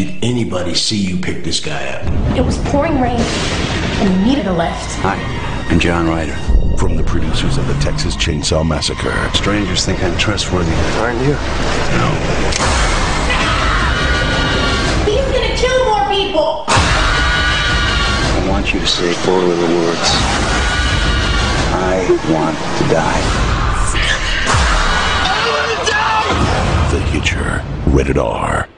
Did anybody see you pick this guy up? It was pouring rain, and we needed a lift. Hi, I'm John Ryder. From the producers of the Texas Chainsaw Massacre. Strangers think I'm trustworthy, aren't you? No. He's gonna kill more people! I want you to say four little words. I want to die. The Hitcher. Rated R.